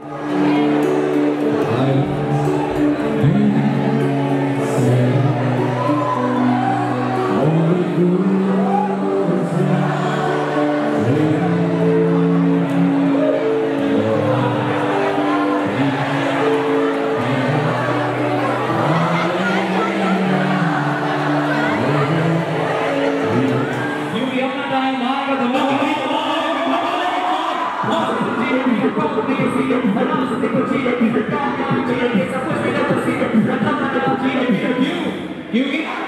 Thank you. You get